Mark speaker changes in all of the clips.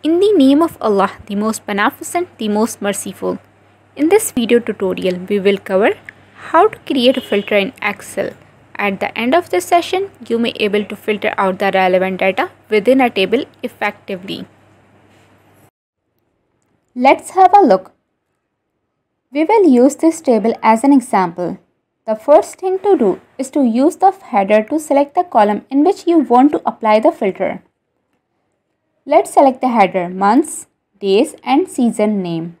Speaker 1: In the name of Allah, the most beneficent, the most merciful. In this video tutorial, we will cover how to create a filter in Excel. At the end of this session, you may able to filter out the relevant data within a table effectively.
Speaker 2: Let's have a look. We will use this table as an example. The first thing to do is to use the header to select the column in which you want to apply the filter. Let's select the header months, days and season name.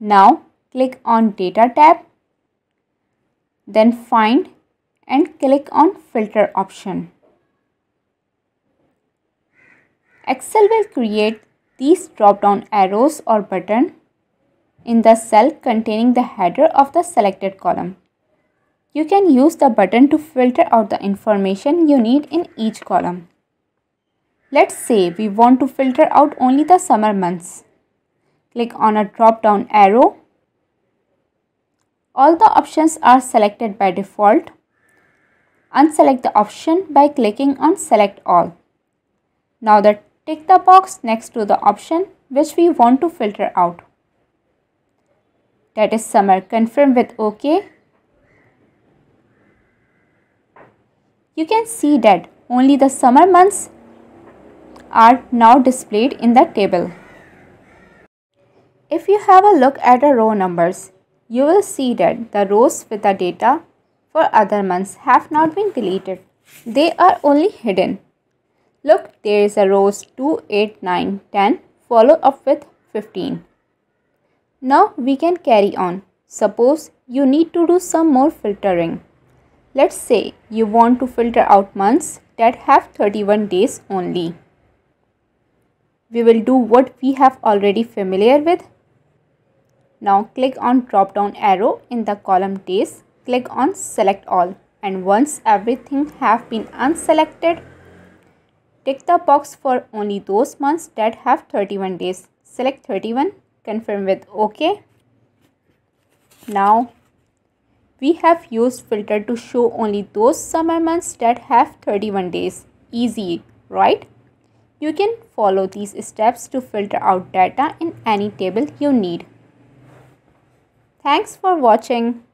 Speaker 2: Now click on data tab. Then find and click on filter option. Excel will create these drop down arrows or button in the cell containing the header of the selected column. You can use the button to filter out the information you need in each column. Let's say we want to filter out only the summer months. Click on a drop down arrow. All the options are selected by default. Unselect the option by clicking on select all. Now the tick the box next to the option which we want to filter out that is summer. Confirm with OK. You can see that only the summer months are now displayed in the table. If you have a look at the row numbers, you will see that the rows with the data for other months have not been deleted. They are only hidden. Look, there is a rows 2, 8, 9, 10 follow up with 15. Now we can carry on. Suppose you need to do some more filtering. Let's say you want to filter out months that have 31 days only. We will do what we have already familiar with. Now click on drop down arrow in the column days. Click on select all and once everything have been unselected, tick the box for only those months that have 31 days. Select 31 confirm with ok now we have used filter to show only those summer months that have 31 days easy right you can follow these steps to filter out data in any table you need. Thanks for watching